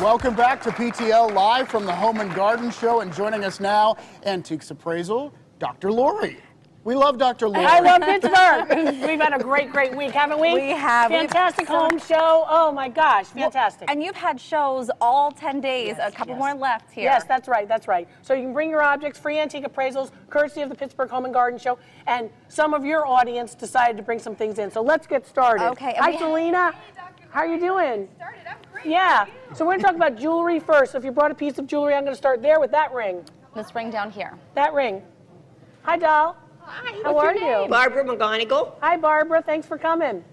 Welcome back to PTL Live from the Home and Garden Show. And joining us now, Antiques Appraisal, Dr. Lori. We love Dr. Lori. I love Pittsburgh. We've had a great, great week, haven't we? We have. We've- Fantastic home show. Oh my gosh, fantastic. And you've had shows all 10 days, a couple yes. more left here. Yes, that's right, that's right. So you can bring your objects, free antique appraisals, courtesy of the Pittsburgh Home and Garden Show. And some of your audience decided to bring some things in. So let's get started. Okay, and Hi, we- Selena. How are you doing? Started. I'm great. Yeah. So we're going to talk about jewelry first. So if you brought a piece of jewelry, I'm going to start there with that ring. This ring down here. That ring. Hi, doll. Hi. How are you? Barbara McGonigal. Hi, Barbara. Thanks for coming.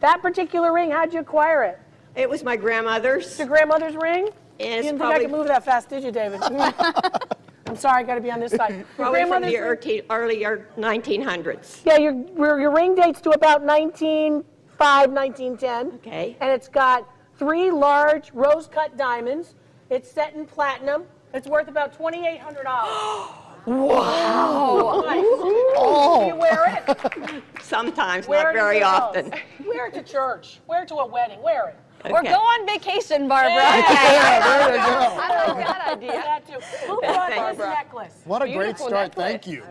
That particular ring, how'd you acquire it? It was my grandmother's. Your grandmother's ring? And you didn't probably- think I could move that fast, did you, David? I'm sorry, I got to be on this side. Your Probably from the ring? early, 1900s. Yeah, your, your, your ring dates to about 1905, 1910. Okay. And it's got three large rose cut diamonds. It's set in platinum. It's worth about $2,800. wow. Do oh. you wear it? Sometimes, Wear not it very often. else. Wear it to church. Wear it to a wedding. Wear it. Or go on vacation, Barbara. Yeah, there you go. I like that idea. That too. Who brought this necklace? What a great start. necklace. Thank you.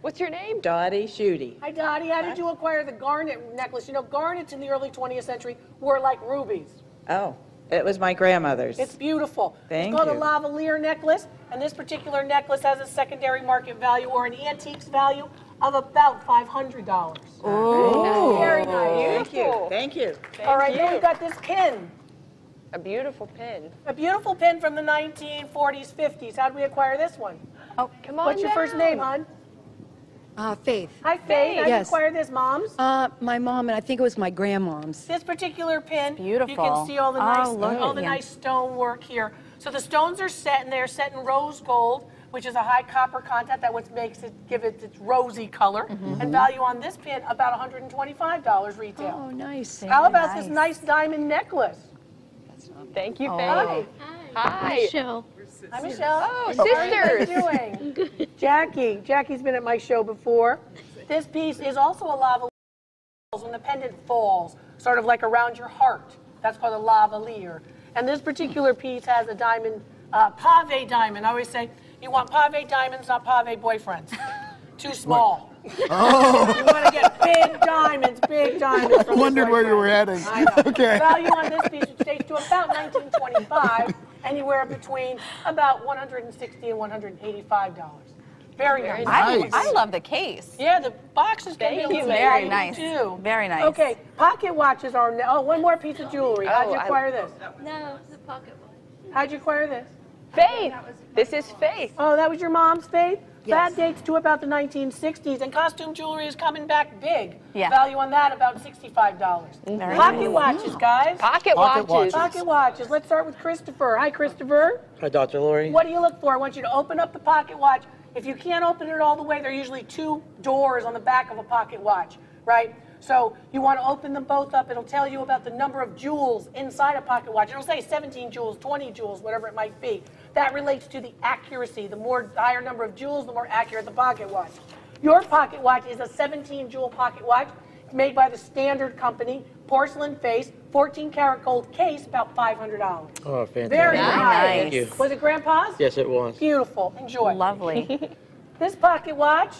What's your name? Dottie Schutte. Hi, Dottie. How did you acquire the garnet necklace? You know, garnets in the early 20th century were like rubies. Oh, it was my grandmother's. It's beautiful. Thank it's called you. a lavalier necklace, and this particular necklace has a secondary market value or an antiques value of about $500. oh, Very nice. thank you. Thank you. All right, then we've got this pin. A beautiful pin. A beautiful pin from the 1940s, 50s. How did we acquire this one? Oh, Come on What's your first down. name, hon? Uh, Faith. Hi, Faith. How did you Yes. acquire this, Moms? Uh, my mom, and I think it was my grandmom's. This particular pin, Beautiful. you can see all the Oh, nice, look all at the you. nice stone work here. So the stones are set, and they're set in rose gold, which is a high copper content. That what makes it give it its rosy color. Mm-hmm. And value on this pin about $125 retail. Oh, nice. How about this nice. nice diamond necklace? Thank you, Faith. Hi. Faith. Hi. Michelle. Hi, Michelle. Oh, How are you sisters. doing? Jackie. Jackie's been at my show before. This piece is also a lava when the pendant falls, sort of like around your heart. That's called a lavalier. And this particular piece has a diamond, uh, pave diamond. I always say, you want pave diamonds, not pave boyfriends. Too small. Oh, You want to get big diamonds, big diamonds. From your wondered where you were heading. I know. Okay. Value on this piece, which dates to about 1925, anywhere between about 160 and 185 dollars. Very nice. I, Nice. I love the case. Yeah, the box is going to be a you, little Very nice. Too. Very nice. Okay, pocket watches are. ne- Oh, one more piece of jewelry. Oh, How'd you Oh, I- acquire this? No, it's a pocket watch. How'd you acquire this? Faith. This is Faith. Oh, that was your mom's faith? Yes. That dates to about the 1960s, and costume jewelry is coming back big. Yeah. Value on that about $65. Very mm-hmm. Pocket watches, guys. Pocket, Pocket watches. watches. Pocket watches. Let's start with Christopher. Hi, Christopher. Hi, Dr. Lori. What do you look for? I want you to open up the pocket watch. If you can't open it all the way, there are usually two doors on the back of a pocket watch, right? So you want to open them both up. It'll tell you about the number of jewels inside a pocket watch. It'll say 17 jewels, 20 jewels, whatever it might be. That relates to the accuracy. The more higher number of jewels, the more accurate the pocket watch. Your pocket watch is a 17 jewel pocket watch made by the Standard Company, porcelain face, 14 karat gold case, about $500. Oh, fantastic. Very Nice. nice. Thank you. Was it Grandpa's? Yes, it was. Beautiful. Enjoy. Lovely. This pocket watch.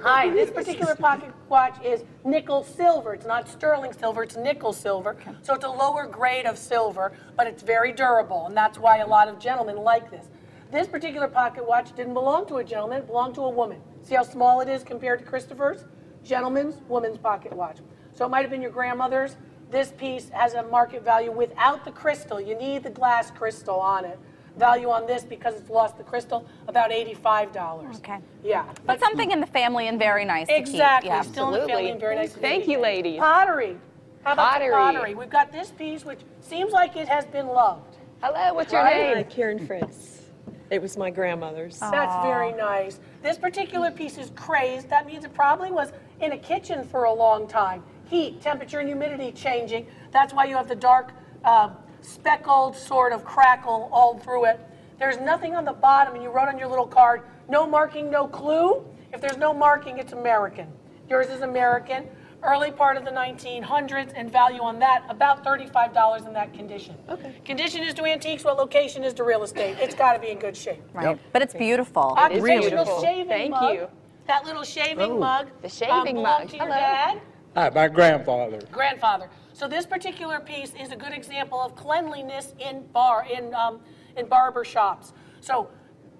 Hi, this particular pocket watch is nickel silver. It's not sterling silver, it's nickel silver. So it's a lower grade of silver, but it's very durable, and that's why a lot of gentlemen like this. This particular pocket watch didn't belong to a gentleman, it belonged to a woman. See how small it is compared to Christopher's? Gentleman's, woman's pocket watch. So it might have been your grandmother's. This piece has a market value without the crystal. You need the glass crystal on it. Value on this because it's lost the crystal, about $85. Okay. Yeah. But something in the family and very nice to keep. Exactly. Yeah. Still in the family and very nice. Thank meet you, ladies. Pottery. How about Pottery. pottery? We've got this piece, which seems like it has been loved. Hello, what's your Right? name? Karen Fritz. It was my grandmother's. That's very nice. This particular piece is crazed. That means it probably was in a kitchen for a long time. Heat, temperature, and humidity changing. That's why you have the dark, uh, speckled sort of crackle all through it. There's nothing on the bottom, and you wrote on your little card, no marking, no clue. If there's no marking, it's American. Yours is American. early part of the 1900s, and value on that about $35 in that condition. Okay. Condition is to antiques what location is to real estate. It's got to be in good shape. Right. But it's beautiful. Occupational beautiful. shaving Thank mug. you. That little shaving mug. The shaving um, mug. belonged to your Hello. dad Hi, my grandfather. grandfather. So this particular piece is a good example of cleanliness in bar in um, in barber shops. So,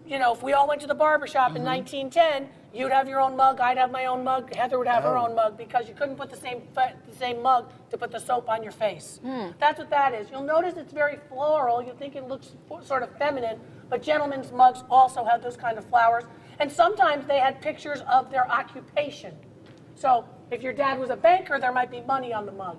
you know, if we all went to the barber shop in 1910, you'd have your own mug, I'd have my own mug, Heather would have her own mug because you couldn't put the same the same mug to put the soap on your face. That's what that is. You'll notice it's very floral. You think it looks sort of feminine, but gentlemen's mugs also have those kind of flowers. And sometimes they had pictures of their occupation. So if your dad was a banker, there might be money on the mug.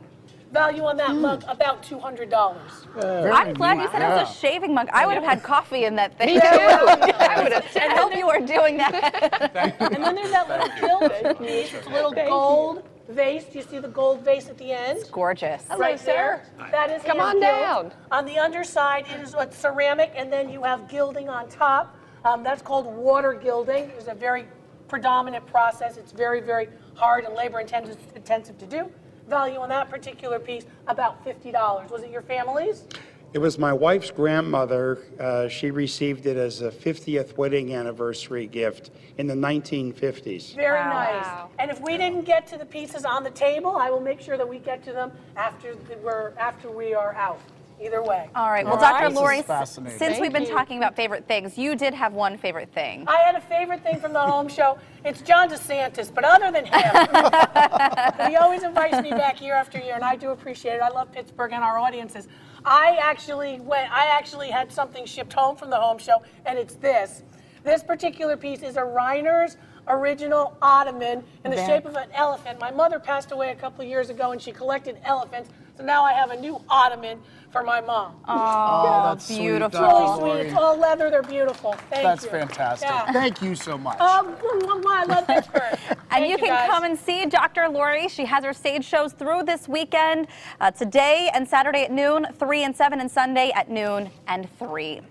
Value on that mug, about $200. I'm glad you said it was a shaving mug. I would have had coffee in that thing. Me too. I would have I hope you were doing that. And then there's that little gilt piece, it's a little gold vase. Do you see the gold vase at the end? It's gorgeous. right sir. there. That is Come on down. On the underside, it is what ceramic, and then you have gilding on top. Um, that's called water gilding. It's a very predominant process. It's very, very hard and labor intensive, intensive to do. Value on that particular piece about fifty dollars. Was it your family's? It was my wife's grandmother. Uh, she received it as a 50th wedding anniversary gift in the 1950s. Very Wow. nice. Wow. And if we didn't get to the pieces on the table, I will make sure that we get to them after the, we're after we are out. Either way. All right. Well, All right. Dr. This Lori, since Thank we've been you. talking about favorite things, you did have one favorite thing. I had a favorite thing from the home show. It's John DeSantis, but other than him, he always invites me back year after year, and I do appreciate it. I love Pittsburgh and our audiences. I actually went. I actually had something shipped home from the home show, and it's this. This particular piece is a Reiner's original ottoman in the shape of an elephant. My mother passed away a couple of years ago, and she collected elephants. So now I have a new ottoman for my mom. Oh, that's sweet, beautiful. Dr. really sweet. It's all leather. They're beautiful. Thank That's you. That's fantastic. Yeah. Thank you so much. Um, mwah, mwah, mwah, I love Pittsburgh. And Thank you can guys. come and see Dr. Lori. She has her stage shows through this weekend, uh, today and Saturday at noon, 3 and 7, and Sunday at noon and 3.